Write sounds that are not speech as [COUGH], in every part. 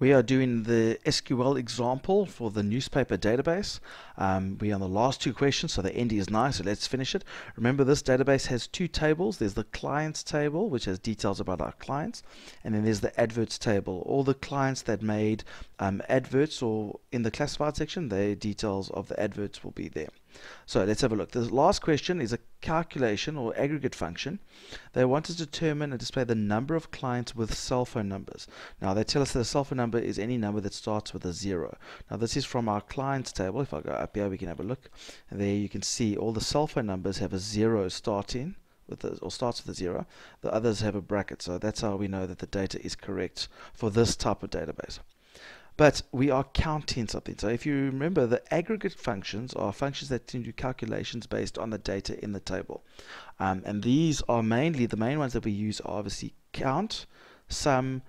We are doing the SQL example for the newspaper database. Um, we're on the last two questions, so the end is nice, so let's finish it. Remember this database has two tables. There's the clients table, which has details about our clients, and then there's the adverts table. All the clients that made um, adverts or in the classified section, the details of the adverts will be there. So let's have a look. The last question is a calculation or aggregate function. They want to determine and display the number of clients with cell phone numbers. Now they tell us that a cell phone number is any number that starts with a zero. Now this is from our clients table. If I go up here, we can have a look. And there you can see all the cell phone numbers have a zero starting with or starts with a zero. The others have a bracket. So that's how we know that the data is correct for this type of database but we are counting something. So if you remember, the aggregate functions are functions that do calculations based on the data in the table. Um, and these are mainly, the main ones that we use are obviously count, sum,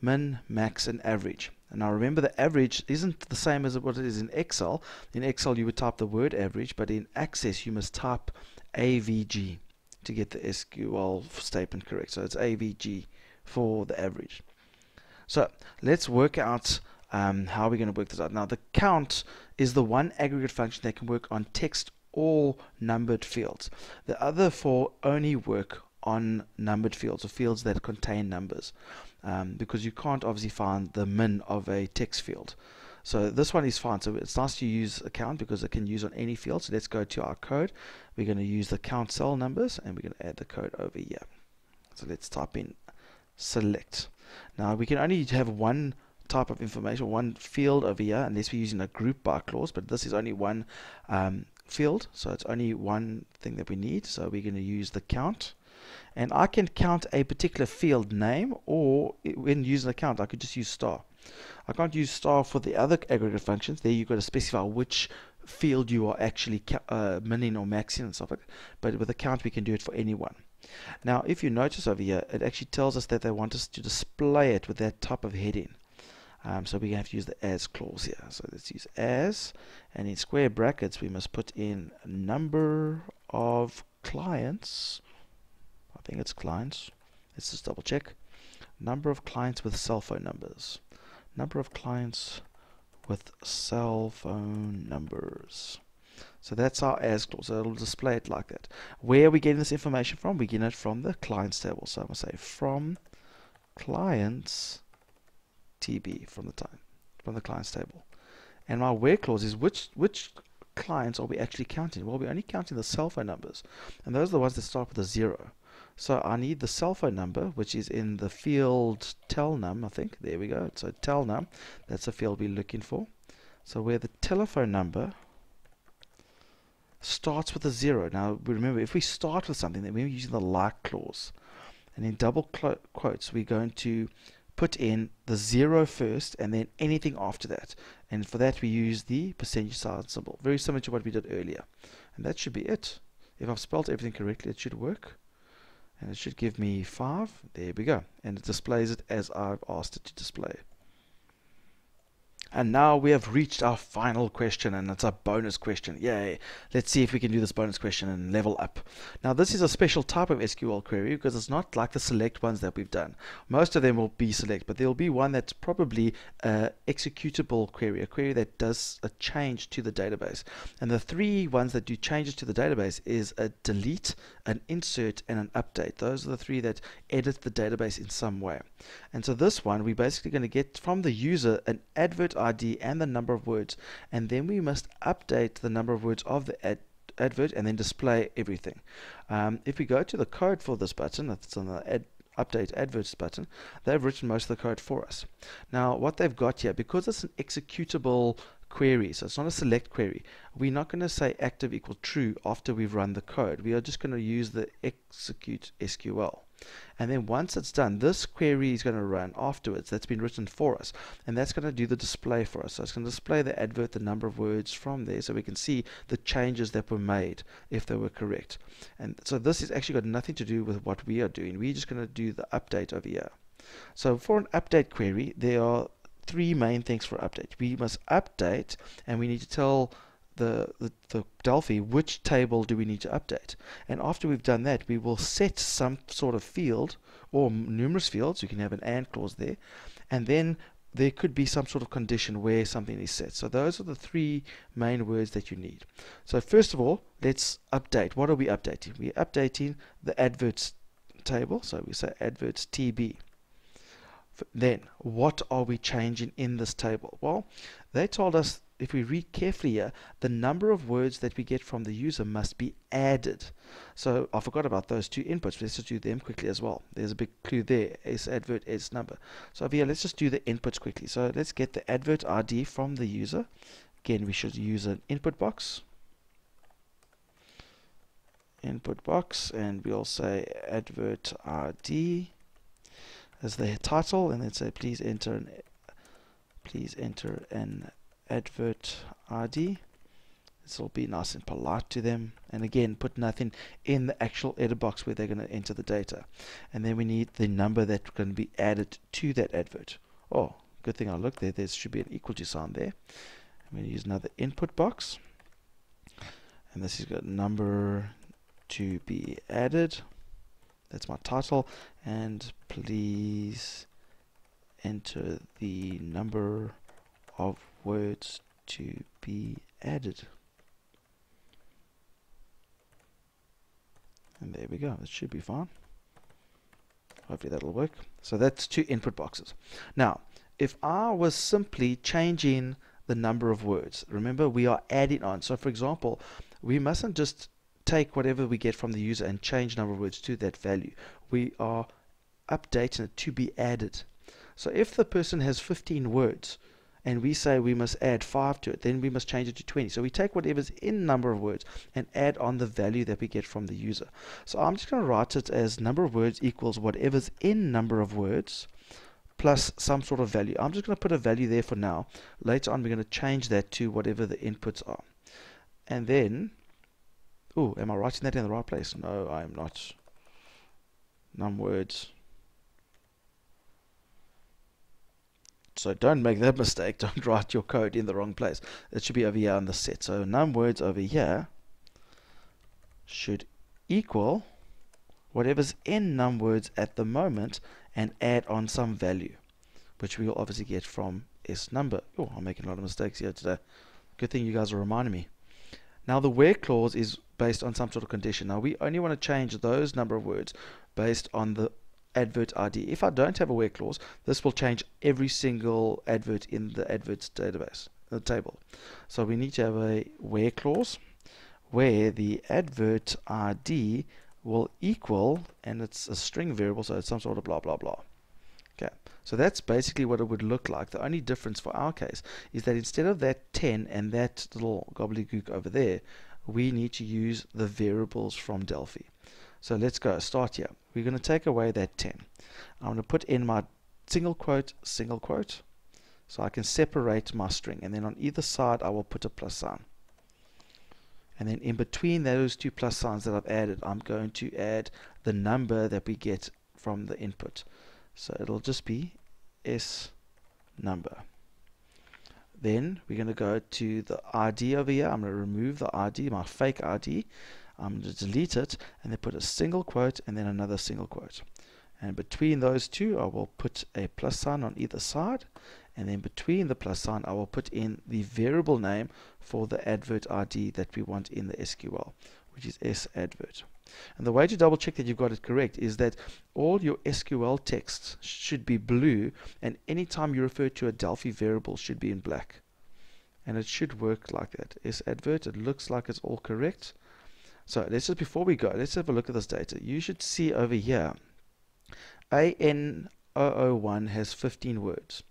min, max, and average. And now remember the average isn't the same as what it is in Excel. In Excel you would type the word average, but in Access you must type AVG to get the SQL statement correct. So it's AVG for the average. So let's work out um, how are we going to work this out? Now, the count is the one aggregate function that can work on text or numbered fields. The other four only work on numbered fields or fields that contain numbers um, because you can't obviously find the min of a text field. So this one is fine. So it's nice to use a count because it can use on any field. So let's go to our code. We're going to use the count cell numbers and we're going to add the code over here. So let's type in select. Now we can only have one type of information, one field over here, unless we're using a group by clause, but this is only one um, field, so it's only one thing that we need. So we're going to use the count. And I can count a particular field name, or when using a count, I could just use star. I can't use star for the other aggregate functions. There you've got to specify which field you are actually uh, mining or maxing and stuff like that. But with a count, we can do it for anyone. Now, if you notice over here, it actually tells us that they want us to display it with that type of heading. Um, so we have to use the as clause here. So let's use as, and in square brackets we must put in number of clients. I think it's clients. Let's just double check. Number of clients with cell phone numbers. Number of clients with cell phone numbers. So that's our as clause. So it'll display it like that. Where are we getting this information from? We get it from the clients table. So I'm going to say from clients TB from the time from the clients table. And my where clause is which which clients are we actually counting? Well, we're only counting the cell phone numbers, and those are the ones that start with a zero. So I need the cell phone number, which is in the field telnum, I think. There we go. So telnum, that's the field we're looking for. So where the telephone number starts with a zero. Now remember, if we start with something, then we're using the like clause. And in double quotes, we're going to put in the zero first and then anything after that. And for that we use the percentage sign symbol. Very similar to what we did earlier. And that should be it. If I've spelled everything correctly, it should work. And it should give me 5. There we go. And it displays it as I've asked it to display. And now we have reached our final question, and it's a bonus question. Yay! Let's see if we can do this bonus question and level up. Now, this is a special type of SQL query because it's not like the select ones that we've done. Most of them will be select, but there will be one that's probably an executable query, a query that does a change to the database. And the three ones that do changes to the database is a delete, an insert, and an update. Those are the three that edit the database in some way. And so this one, we're basically going to get from the user an advert ID and the number of words. And then we must update the number of words of the ad advert and then display everything. Um, if we go to the code for this button, that's on the ad update adverts button, they've written most of the code for us. Now what they've got here, because it's an executable query, so it's not a select query, we're not going to say active equal true after we've run the code. We are just going to use the execute SQL. And then once it's done, this query is going to run afterwards. That's been written for us. And that's going to do the display for us. So it's going to display the advert, the number of words from there, so we can see the changes that were made if they were correct. And so this has actually got nothing to do with what we are doing. We're just going to do the update over here. So for an update query, there are three main things for update. We must update, and we need to tell the, the, the, Delphi, which table do we need to update? And after we've done that, we will set some sort of field or numerous fields. You can have an AND clause there. And then there could be some sort of condition where something is set. So those are the three main words that you need. So first of all, let's update. What are we updating? We're updating the adverts table. So we say adverts TB. Then, what are we changing in this table? Well, they told us if we read carefully here, the number of words that we get from the user must be added. So I forgot about those two inputs. Let's just do them quickly as well. There's a big clue there, S advert, S number. So here, let's just do the inputs quickly. So let's get the advert ID from the user. Again, we should use an input box. Input box, and we'll say advert ID as the title, and then say please enter an please enter an advert ID. This will be nice and polite to them. And again, put nothing in the actual edit box where they're going to enter the data. And then we need the number that's going to be added to that advert. Oh, good thing I looked there. There should be an equal to sign there. I'm going to use another input box. And this has got number to be added. That's my title. And please enter the number of words to be added. And there we go, it should be fine. Hopefully that'll work. So that's two input boxes. Now, if I was simply changing the number of words, remember we are adding on. So for example, we mustn't just take whatever we get from the user and change number of words to that value. We are updating it to be added. So if the person has 15 words, and we say we must add 5 to it, then we must change it to 20. So we take whatever's in number of words and add on the value that we get from the user. So I'm just going to write it as number of words equals whatever's in number of words plus some sort of value. I'm just going to put a value there for now. Later on we're going to change that to whatever the inputs are. And then, oh, am I writing that in the right place? No, I am not. Num words So don't make that [LAUGHS] mistake. Don't write your code in the wrong place. It should be over here on the set. So num words over here should equal whatever's in num words at the moment and add on some value, which we will obviously get from s number. Oh, I'm making a lot of mistakes here today. Good thing you guys are reminding me. Now the where clause is based on some sort of condition. Now we only want to change those number of words based on the advert ID. If I don't have a where clause, this will change every single advert in the adverts database, the table. So we need to have a where clause where the advert ID will equal, and it's a string variable, so it's some sort of blah, blah, blah. Okay, so that's basically what it would look like. The only difference for our case is that instead of that 10 and that little gobbledygook over there, we need to use the variables from Delphi. So let's go, start here. We're going to take away that 10. I'm going to put in my single quote, single quote, so I can separate my string. And then on either side, I will put a plus sign. And then in between those two plus signs that I've added, I'm going to add the number that we get from the input. So it'll just be S number. Then we're going to go to the ID over here. I'm going to remove the ID, my fake ID. I'm going to delete it and then put a single quote and then another single quote. And between those two, I will put a plus sign on either side. And then between the plus sign, I will put in the variable name for the advert ID that we want in the SQL, which is sadvert. And the way to double check that you've got it correct is that all your SQL text should be blue, and anytime you refer to a Delphi variable should be in black. And it should work like that. sadvert, it looks like it's all correct. So let's just, before we go, let's have a look at this data. You should see over here, AN001 has 15 words.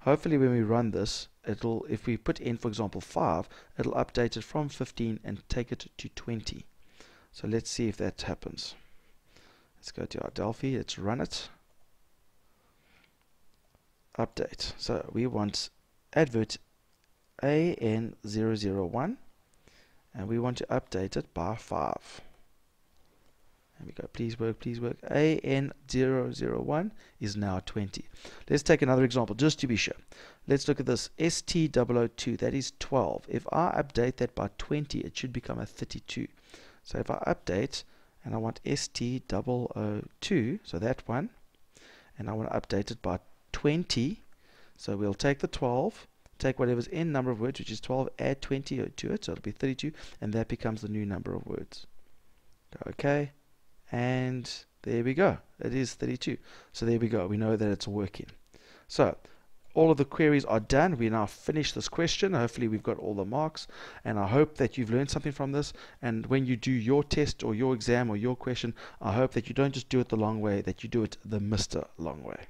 Hopefully when we run this, it'll, if we put in, for example, 5, it'll update it from 15 and take it to 20. So let's see if that happens. Let's go to our Delphi, let's run it. Update. So we want advert AN001 and we want to update it by 5 and we go. Please work please work. An001 is now 20 let's take another example just to be sure. Let's look at this. St002 that is 12 if I update that by 20 it should become a 32 so if I update and I want st002 so that one and I want to update it by 20 So we'll take the 12, take whatever's in number of words, which is 12, add 20 to it, so it'll be 32, and that becomes the new number of words. Okay, and there we go. It is 32. So there we go. We know that it's working. So all of the queries are done. We now finish this question. Hopefully we've got all the marks and I hope that you've learned something from this and when you do your test or your exam or your question, I hope that you don't just do it the long way, that you do it the Mr. Long way.